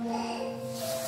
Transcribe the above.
Yeah.